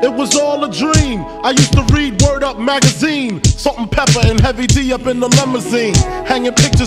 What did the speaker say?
It was all a dream. I used to read Word Up magazine, Salt and pepper and Heavy D up in the limousine, hanging pictures.